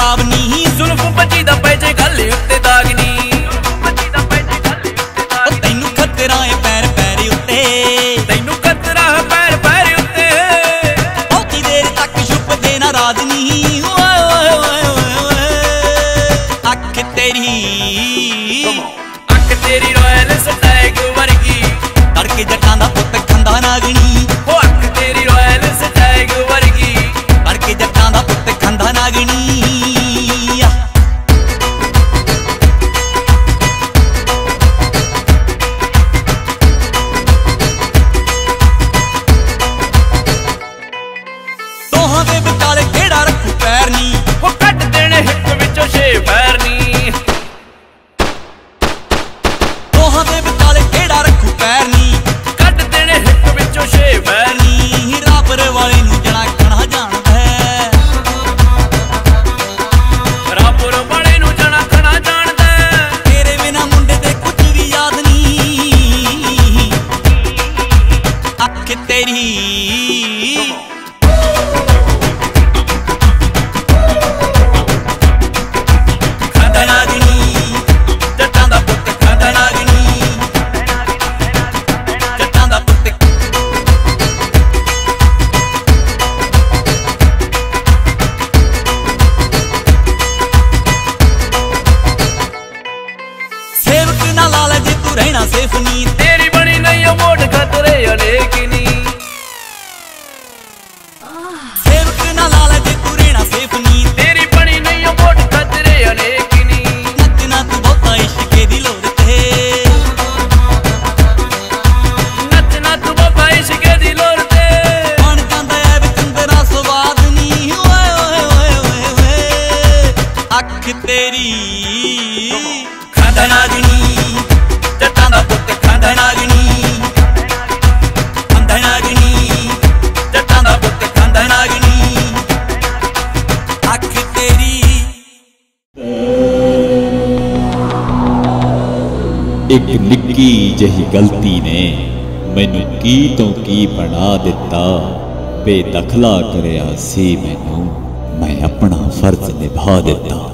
ਸ਼ਰਾਬ ਨਹੀਂ। ਜ਼ੁਲਫ ਬੱਜੀ ਦਾ ਪੈ ਜੇ ਗੱਲ ਉੱਤੇ ਦਾਗ ਨੀ। ਉਹ ਤੈਨੂੰ ਖਤਰਾ ਏ ਪੈਰ ਪੈਰ ਉੱਤੇ। ਤੈਨੂੰ ਕਤਰਾ ਹੈ ਪੈਰ ਪੈਰ ਉੱਤੇ। ਬਹੁਤੀ ਦੇਰ ਤੱਕ ਛੁਪਦੇ ਨਾ ਰਾਜ ਨਹੀਂ ਓਏ ਓਏ ਓਏ ਓਏ। ਓਏ ਅੱਖ ਤੇਰੀ। ਅੱਖ ਤੇਰੀ ਰਾਇਲ ਸਟੈਗ ਵਰਗੀ। ਤੜਕੇ ਜੱਟਾਂ ਦਾ ਪੁੱਤ ਖੰਦਾ ਨਾਗਣੀ ਜੇ ਤੂੰ ਰਹਿਣਾ ਸੇਫ ਨਹੀਂ ਤੇਰੇ ਮੋੜ ਖਤਰੇ ਸੇਵਕ ਨਾ ਤੂੰ ਰਹਿਣਾ ਸੇਫ ਨਹੀਂ ਤੇਰੀ ਬਣੀ ਨਹੀਂ ਉਹ ਮੋੜ ਖਤਰੇ ਅਲੇਕਿਨੀ ਨੱਚਣਾ ਤੂੰ ਬਹੁਤਾ ਇਸ਼ਕੇ ਦੀ ਲੋੜ ਤੇ। ਨੱਚਣਾ ਤੂੰ ਬਾਬਾ ਇਸ਼ਕੇ ਦੀ ਲੋਰ ਤੇ। ਬਣ ਜਾਂਦਾ ਐ ਵਿਚੰਦਰਾ ਸਵਾਦ ਨਹੀਂ ਓਏ ਓਏ ਓਏ ਓਏ ਓਏ। ਅੱਖ ਤੇਰੀ ਖਾਂਦਾ ਜੱਟਾਂ ਦਾ ਪੁੱਤ ਖਾਂਦਾ ਨਾਗਣੀ ਇੱਕ ਨਿੱਕੀ ਜਿਹੀ ਗਲਤੀ ਨੇ ਮੈਨੂੰ ਕੀ ਤੋਂ ਕੀ ਬਣਾ ਦਿੱਤਾ? ਬੇਦਖਲਾ ਕਰਿਆ ਸੀ ਮੈਨੂੰ। ਮੈਂ ਆਪਣਾ ਫਰਜ਼ ਨਿਭਾ ਦਿੱਤਾ।